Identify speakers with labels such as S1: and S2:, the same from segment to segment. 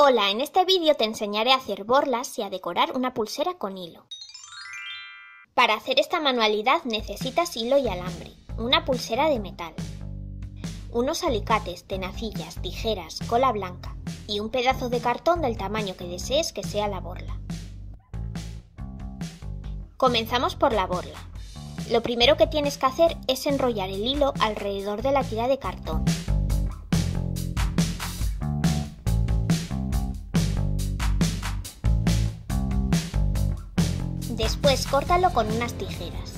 S1: Hola, en este vídeo te enseñaré a hacer borlas y a decorar una pulsera con hilo. Para hacer esta manualidad necesitas hilo y alambre, una pulsera de metal, unos alicates, tenacillas, tijeras, cola blanca y un pedazo de cartón del tamaño que desees que sea la borla. Comenzamos por la borla. Lo primero que tienes que hacer es enrollar el hilo alrededor de la tira de cartón. Después córtalo con unas tijeras.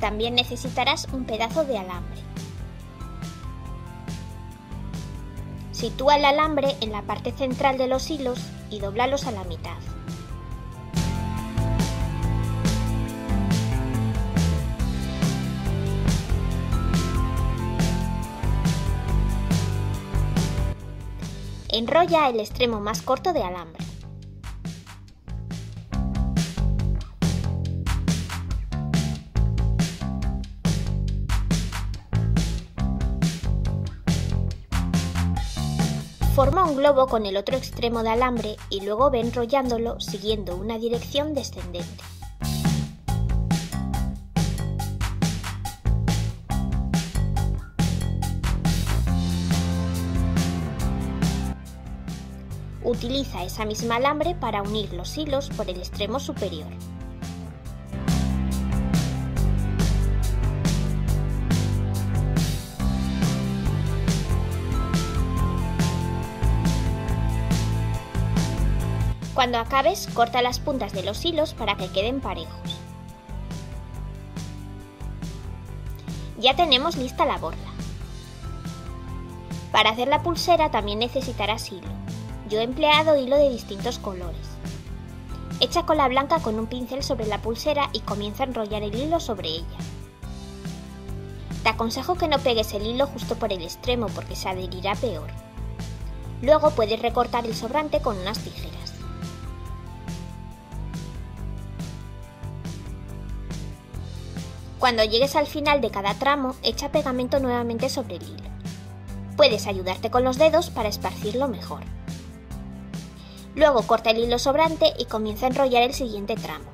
S1: También necesitarás un pedazo de alambre. Sitúa el alambre en la parte central de los hilos y doblalos a la mitad. Enrolla el extremo más corto de alambre. Forma un globo con el otro extremo de alambre y luego ve enrollándolo siguiendo una dirección descendente. Utiliza esa misma alambre para unir los hilos por el extremo superior. Cuando acabes, corta las puntas de los hilos para que queden parejos. Ya tenemos lista la borla. Para hacer la pulsera también necesitarás hilo. Yo he empleado hilo de distintos colores. Echa cola blanca con un pincel sobre la pulsera y comienza a enrollar el hilo sobre ella. Te aconsejo que no pegues el hilo justo por el extremo porque se adherirá peor. Luego puedes recortar el sobrante con unas tijeras. Cuando llegues al final de cada tramo, echa pegamento nuevamente sobre el hilo. Puedes ayudarte con los dedos para esparcirlo mejor. Luego corta el hilo sobrante y comienza a enrollar el siguiente tramo.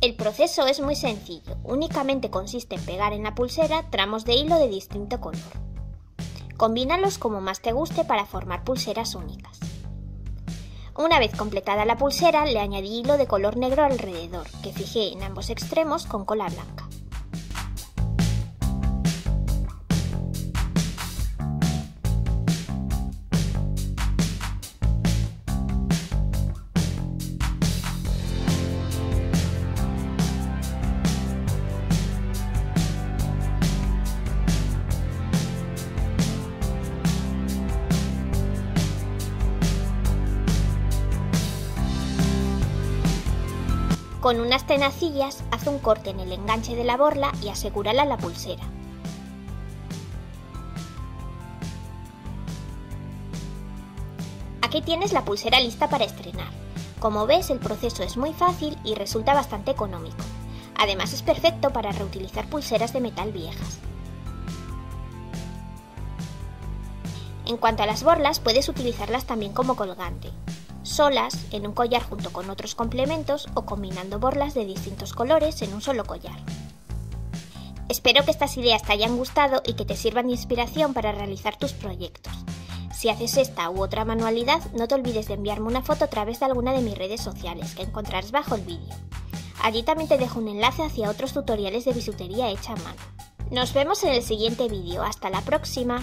S1: El proceso es muy sencillo, únicamente consiste en pegar en la pulsera tramos de hilo de distinto color. Combínalos como más te guste para formar pulseras únicas. Una vez completada la pulsera, le añadí hilo de color negro alrededor, que fijé en ambos extremos con cola blanca. Con unas tenacillas haz un corte en el enganche de la borla y asegúrala la pulsera. Aquí tienes la pulsera lista para estrenar. Como ves, el proceso es muy fácil y resulta bastante económico. Además es perfecto para reutilizar pulseras de metal viejas. En cuanto a las borlas, puedes utilizarlas también como colgante solas, en un collar junto con otros complementos o combinando borlas de distintos colores en un solo collar. Espero que estas ideas te hayan gustado y que te sirvan de inspiración para realizar tus proyectos. Si haces esta u otra manualidad, no te olvides de enviarme una foto a través de alguna de mis redes sociales que encontrarás bajo el vídeo. Allí también te dejo un enlace hacia otros tutoriales de bisutería hecha a mano. Nos vemos en el siguiente vídeo. Hasta la próxima.